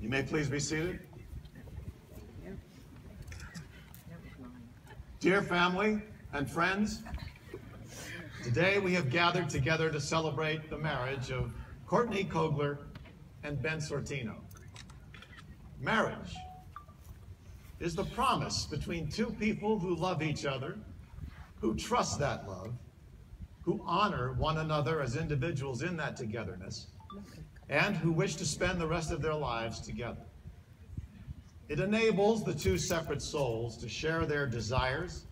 You may please be seated. Dear family and friends, today we have gathered together to celebrate the marriage of Courtney Kogler and Ben Sortino. Marriage is the promise between two people who love each other, who trust that love, who honor one another as individuals in that togetherness, and who wish to spend the rest of their lives together. It enables the two separate souls to share their desires,